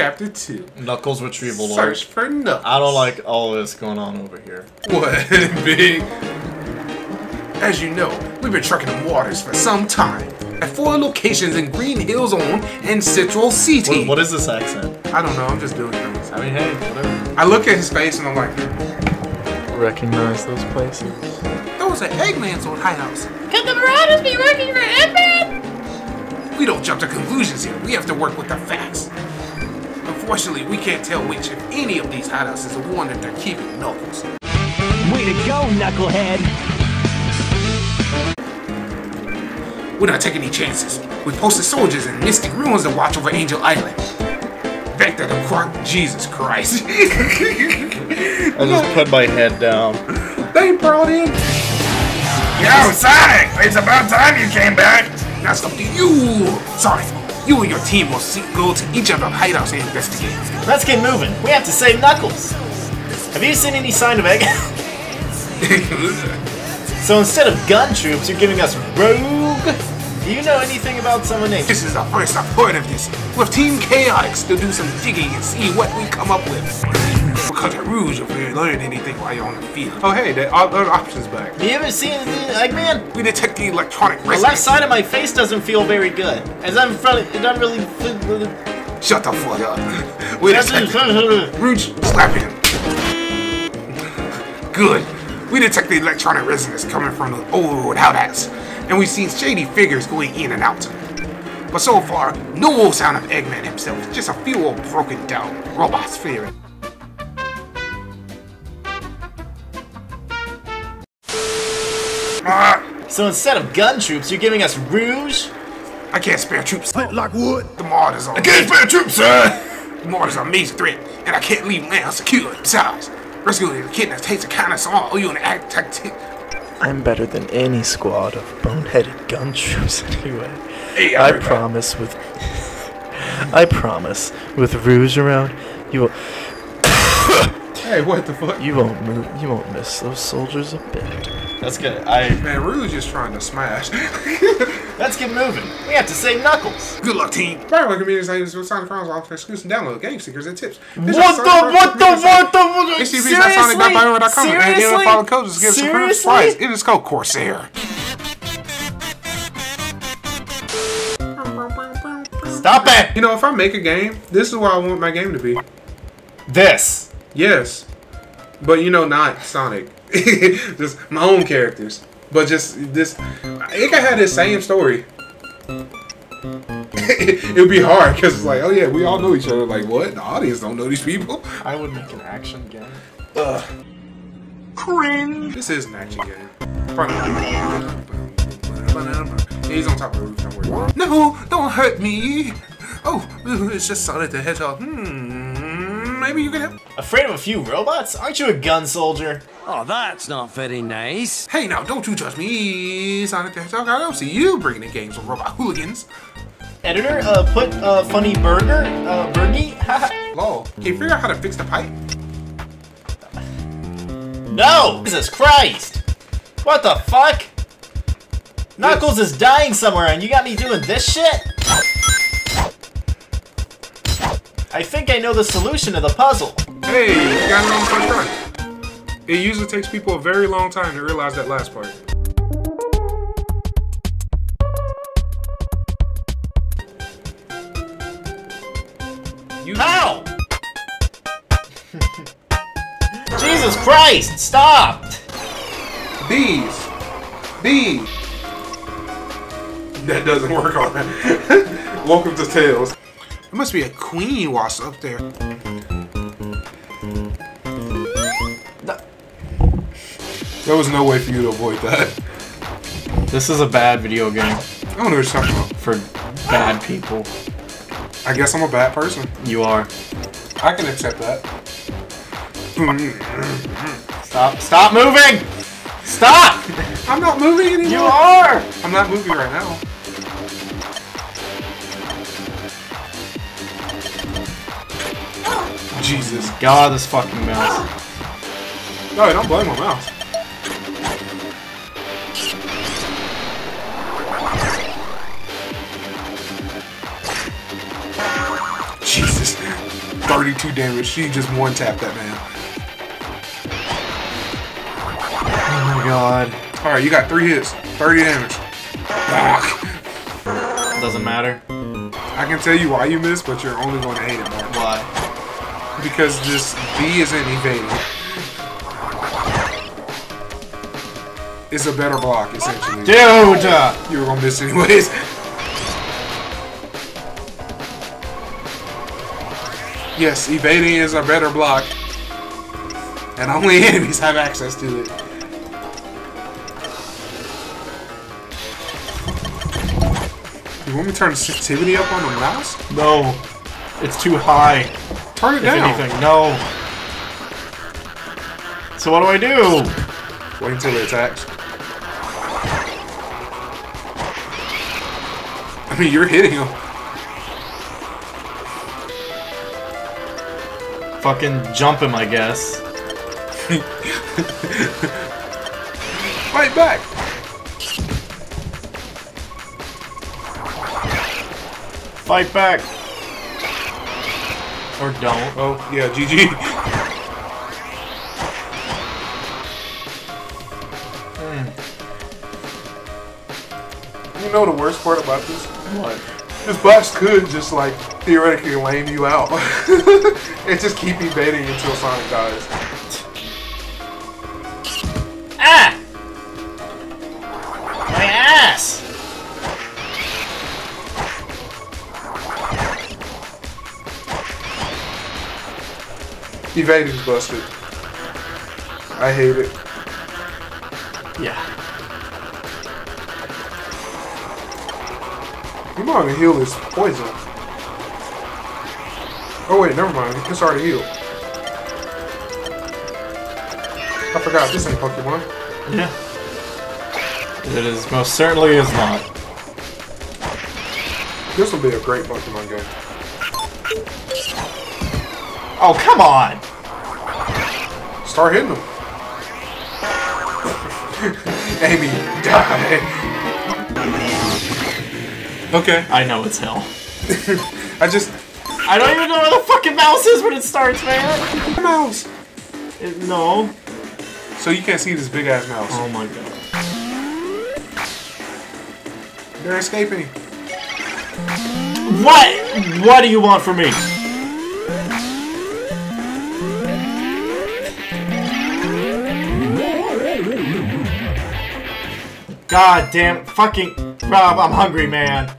Chapter 2. Knuckles retrieval log. Search for Knuckles. I don't like all this going on over here. What, big? As you know, we've been trucking the waters for some time. At four locations in Green Hill Zone and Central City. What, what is this accent? I don't know, I'm just doing things. I mean, hey, whatever. I look at his face and I'm like, Recognize those places. those are Eggman's old hideouts. Could the Marauders be working for Eggman? We don't jump to conclusions here. We have to work with the facts. Unfortunately, we can't tell which, if any of these hideouts is the one that they're keeping Knuckles. Way to go, knucklehead! We're not taking any chances. We posted soldiers in Mystic Ruins to watch over Angel Island. Vector the Croc, Jesus Christ. I just put my head down. they brought in. Yo, Sonic! It's about time you came back. That's up to you, Sonic. You and your team will see, go to each of the hideouts and investigate. Let's get moving. We have to save Knuckles. Have you seen any sign of Egg? so instead of gun troops, you're giving us Rouge. Do you know anything about someone named? This is the first I've heard of this. With Team Chaotix to do some digging and see what we come up with. Because Rouge, if we learn anything while you're on the field. Oh, hey, the other options back. You ever seen the Eggman? We detect the electronic The left side of my face doesn't feel very good. As I'm in front of, it doesn't really. Shut the fuck up. We detect Rouge, slap him. Good. We detect the electronic resonance coming from the old hideouts, and we've seen shady figures going in and out. But so far, no old sound of Eggman himself, just a few old broken down robots fearing. Ah, So instead of gun troops, you're giving us Rouge? I can't spare troops. like wood. The Marauders are. I can't spare troops, sir! The Marauders are a major threat, and I can't leave land secure. Besides, rescuing the kidnapped takes a kind of small. Oh, you an act tactic. I'm better than any squad of boneheaded gun troops anyway. Hey, I promise with I promise with Rouge around, you will Hey, what the fuck? you won't move you won't miss those soldiers a bit. That's good. I. Man, Rouge is trying to smash. Let's get moving. We have to save Knuckles. Good luck, team. Community Science with Sonic Chronicles offer exclusive download, game seekers, and tips. What the, what the, what the, what the, HTTPs.sonic.bioware.com and any other follow codes to get some Seriously? prize. It is called Corsair. Stop it! You know, if I make a game, this is what I want my game to be. This. Yes. But you know, not Sonic. just my own characters. But just this. It can have the same story. it would be hard because it's like, oh yeah, we all know each other. Like, what? The audience don't know these people. I would make an action game. Ugh. Cringe. This is an action game. He's on top of the roof, don't worry. No, don't hurt me. Oh, it's just Sonic the Hedgehog. Hmm, maybe you can help. Afraid of a few robots? Aren't you a gun soldier? Oh, that's not very nice. Hey, now, don't you judge me, Sonic the Hedgehog. I don't see you bringing in games with robot hooligans. Editor, uh, put uh, funny burger, uh, burgie. Lol, can you figure out how to fix the pipe? no! Jesus Christ! What the fuck? Knuckles is dying somewhere, and you got me doing this shit? I think I know the solution to the puzzle. Hey, you got it on the first try. It usually takes people a very long time to realize that last part. You How? Jesus Christ! Stop! Bees. Bees. That doesn't work on that. Welcome to Tails. There must be a queen wasp up there. There was no way for you to avoid that. This is a bad video game I don't know what you're talking about. for bad people. I guess I'm a bad person. You are. I can accept that. Stop! Stop moving! Stop! I'm not moving anymore. You are! I'm not moving right now. Jesus. God, this fucking mouse. No, don't blame my mouse. 32 damage. She just one tapped that man. Oh my god. All right, you got three hits, 30 damage. Ah, Doesn't matter. I can tell you why you missed, but you're only going to hate it, Mark. Why? Because this B isn't evading. It's a better block, essentially. Dude! You were gonna miss anyways. Yes, evading is a better block. And only enemies have access to it. You want me to turn the sensitivity up on the mouse? No. It's too high. Turn it down. anything, no. So what do I do? Wait until it attacks. I mean, you're hitting him. Fucking jump him, I guess. Fight back. Fight back. Or don't. Oh, yeah, GG. Hmm. You know the worst part about this? What? This box could just like theoretically lame you out. and just keep evading until Sonic dies. Ah! My ass! Evading's busted. I hate it. Yeah. You might want to heal this poison. Oh wait, never mind. It's already healed. I forgot this ain't Pokemon. Yeah. It is most certainly is not. This will be a great Pokemon game. Oh, come on! Start hitting them. Amy, die. Okay, I know it's hell. I just I don't even know where the fucking mouse is when it starts, man! mouse. It- no. So you can't see this big ass mouse. Oh my god. They're escaping. What? What do you want from me? God damn, fucking Rob, I'm hungry, man.